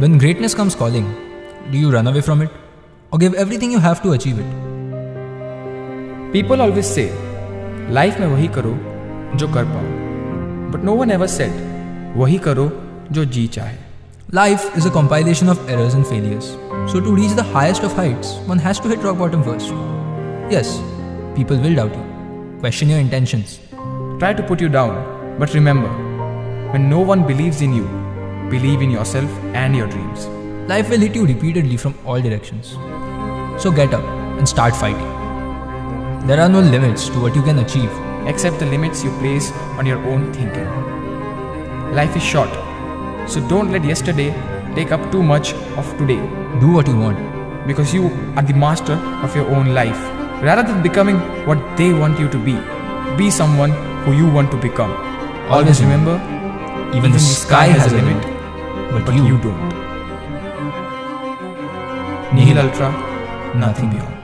When greatness comes calling, do you run away from it? Or give everything you have to achieve it? People always say, life में वही करो जो कर पाओ but no one ever said वही करो जो जी चाहे Life is a compilation of errors and failures. So, to reach the highest of heights, one has to hit rock bottom first. Yes, people will doubt you, question your intentions. Try to put you down, but remember, when no one believes in you, believe in yourself and your dreams. Life will hit you repeatedly from all directions. So, get up and start fighting. There are no limits to what you can achieve. except the limits you place on your own thinking. Life is short, so don't let yesterday take up too much of today Do what you want. because you are the master of your own life. Rather than becoming what they want you to be, be someone who you want to become. Always remember, Even, the sky has a limit, but, but you, you don't. Nihil Ultra, nothing beyond.